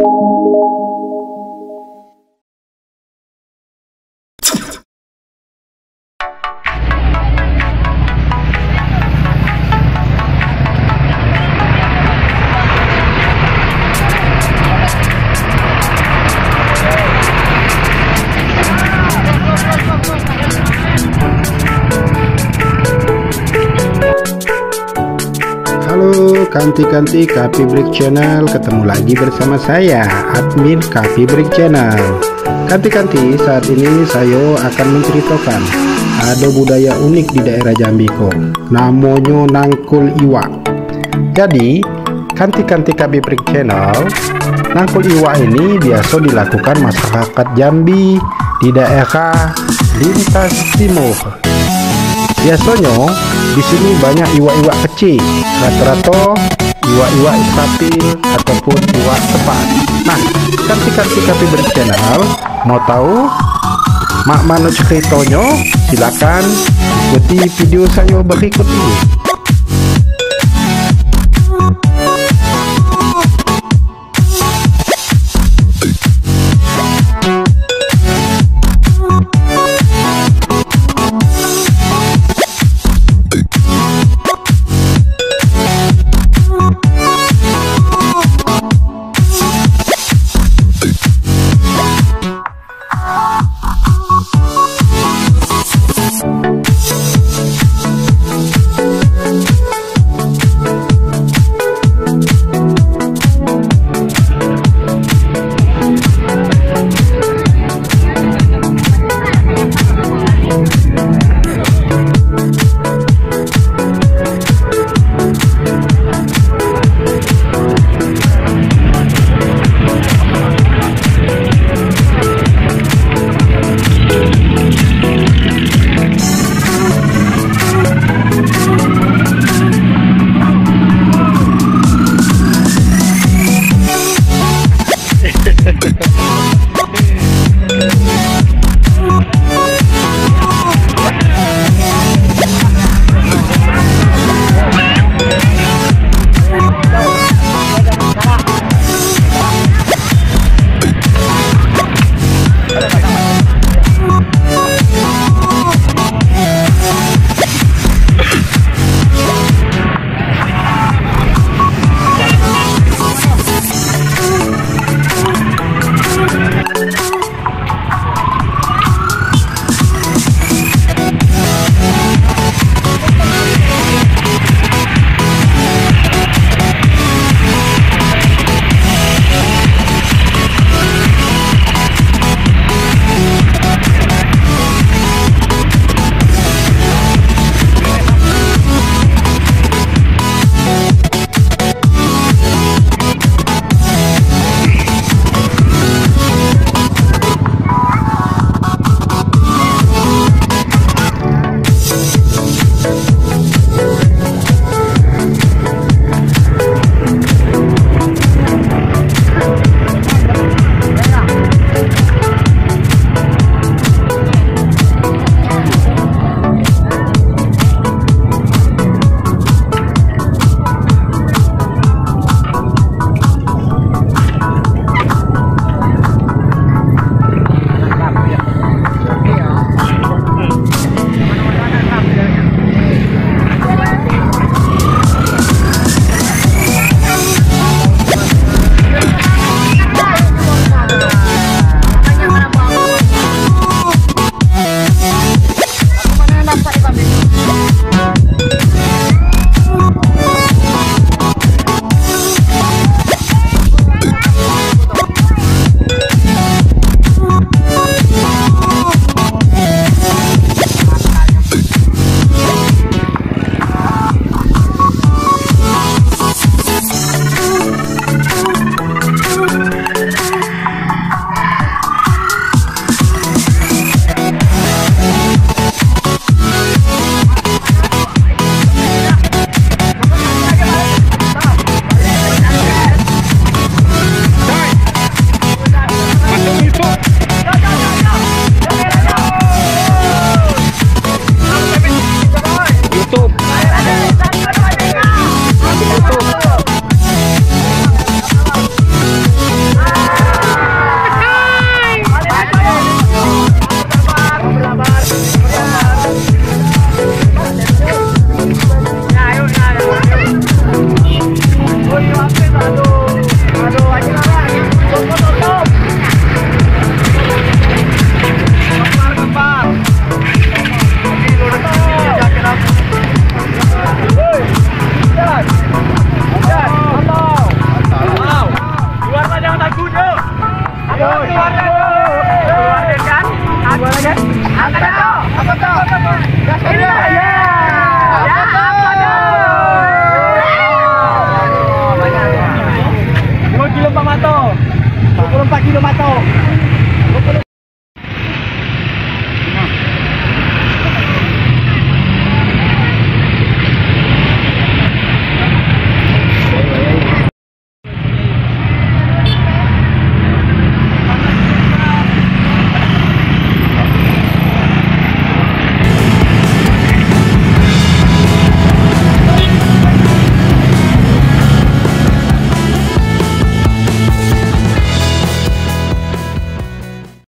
Música kanti-kanti Kapi Break Channel. Ketemu lagi bersama saya admin Kapi Break Channel. Kanti-kanti saat ini saya akan menceritakan Ada budaya unik di daerah Jambi kok Namanya Nangkul Iwa Jadi kanti-kanti Kapi Break Channel Nangkul Iwa ini biasa dilakukan masyarakat Jambi di daerah Lintas Timur. Biasanya di sini banyak iwa-iwa kecil, rata-rata iwa-iwa istapil ataupun iwa tepat. Nah, kanti-kanti kapi berchannel mau tahu mak mana ceritanya? Silakan ikuti video saya berikut ini.